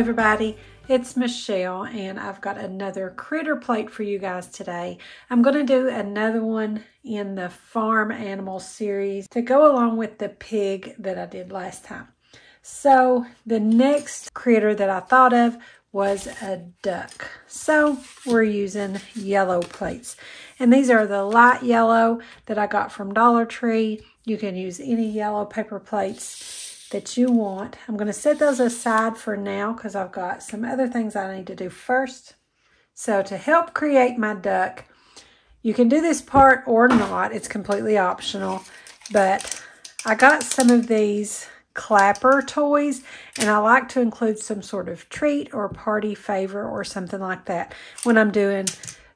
Everybody, it's Michelle and I've got another critter plate for you guys today. I'm going to do another one in the farm animal series to go along with the pig that I did last time. So the next critter that I thought of was a duck. So we're using yellow plates. And these are the light yellow that I got from Dollar Tree. You can use any yellow paper plates that you want. I'm going to set those aside for now because I've got some other things I need to do first. So to help create my duck, you can do this part or not. It's completely optional. But I got some of these clapper toys and I like to include some sort of treat or party favor or something like that when I'm doing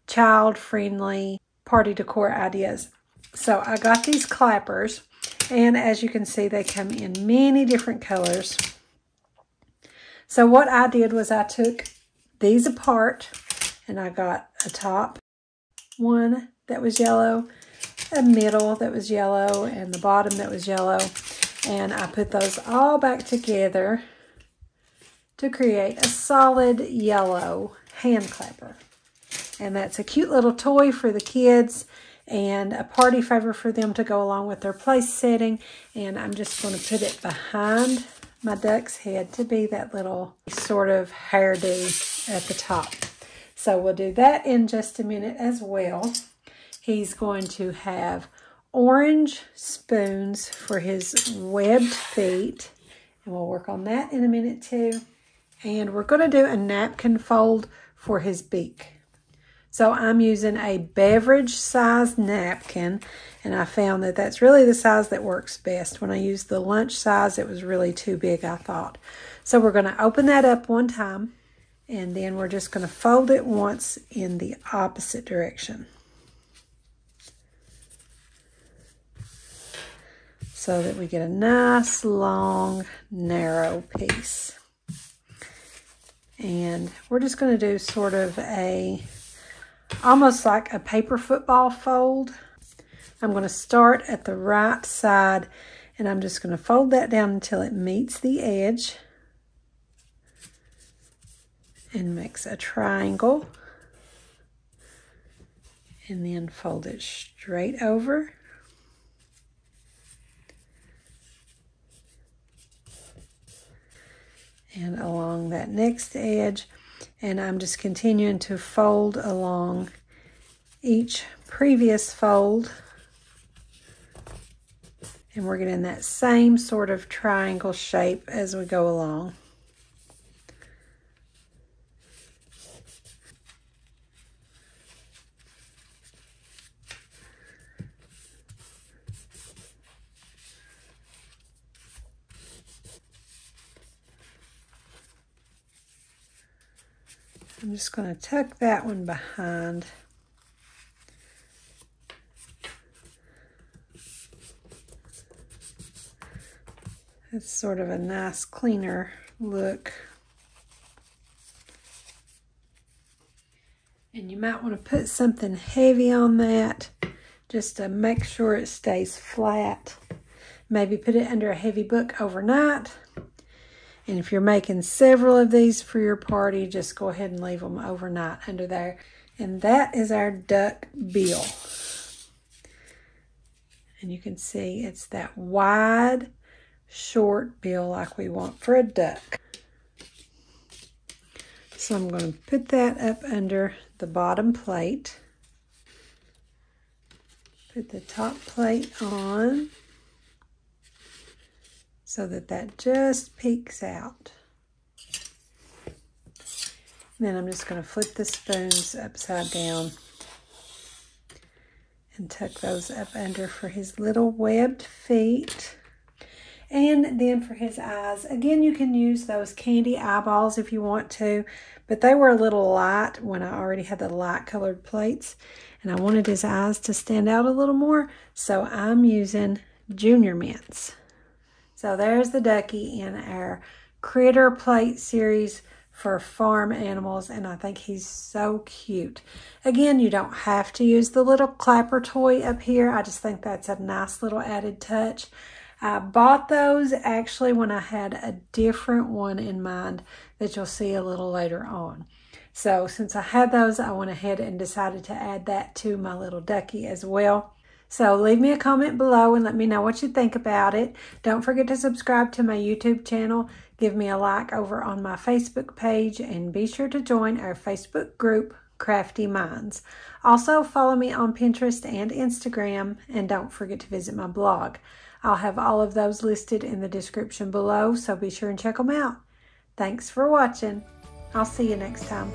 child friendly party decor ideas. So I got these clappers and as you can see they come in many different colors. So what I did was I took these apart and I got a top one that was yellow, a middle that was yellow, and the bottom that was yellow and I put those all back together to create a solid yellow hand clapper. And that's a cute little toy for the kids and a party favor for them to go along with their place setting. And I'm just going to put it behind my duck's head to be that little sort of hairdo at the top. So we'll do that in just a minute as well. He's going to have orange spoons for his webbed feet. And we'll work on that in a minute too. And we're going to do a napkin fold for his beak. So I'm using a beverage size napkin and I found that that's really the size that works best. When I used the lunch size, it was really too big, I thought. So we're going to open that up one time and then we're just going to fold it once in the opposite direction. so that we get a nice, long, narrow piece. And we're just going to do sort of a, almost like a paper football fold. I'm going to start at the right side and I'm just going to fold that down until it meets the edge and makes a triangle and then fold it straight over and along that next edge and I'm just continuing to fold along each previous fold and we're getting that same sort of triangle shape as we go along. I'm just going to tuck that one behind. It's sort of a nice cleaner look. And you might want to put something heavy on that just to make sure it stays flat. Maybe put it under a heavy book overnight and if you're making several of these for your party, just go ahead and leave them overnight under there. And that is our duck bill. And you can see it's that wide, short bill like we want for a duck. So I'm going to put that up under the bottom plate. Put the top plate on so that that just peeks out. then I'm just going to flip the spoons upside down and tuck those up under for his little webbed feet. And then for his eyes, again, you can use those candy eyeballs if you want to, but they were a little light when I already had the light colored plates. And I wanted his eyes to stand out a little more, so I'm using Junior Mints. So there's the ducky in our critter plate series for farm animals and I think he's so cute. Again, you don't have to use the little clapper toy up here. I just think that's a nice little added touch. I bought those actually when I had a different one in mind that you'll see a little later on. So since I had those, I went ahead and decided to add that to my little ducky as well. So leave me a comment below and let me know what you think about it. Don't forget to subscribe to my YouTube channel. Give me a like over on my Facebook page and be sure to join our Facebook group, Crafty Minds. Also follow me on Pinterest and Instagram and don't forget to visit my blog. I'll have all of those listed in the description below, so be sure and check them out. Thanks for watching. I'll see you next time.